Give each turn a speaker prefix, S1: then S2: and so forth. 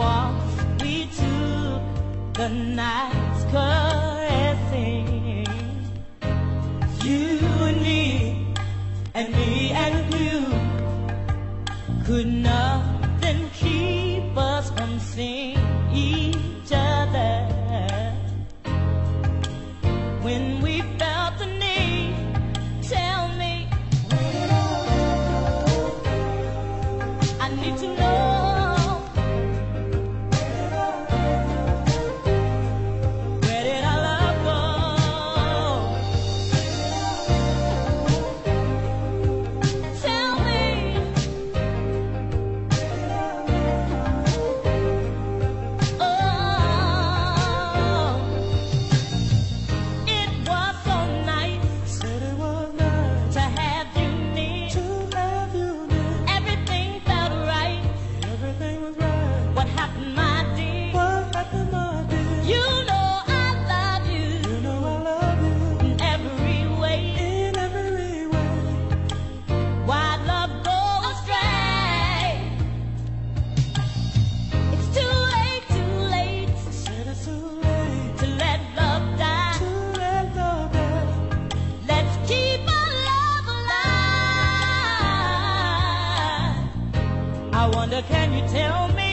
S1: walks we took, the night's caressing. You and me, and me and you, could not. wonder, can you tell me?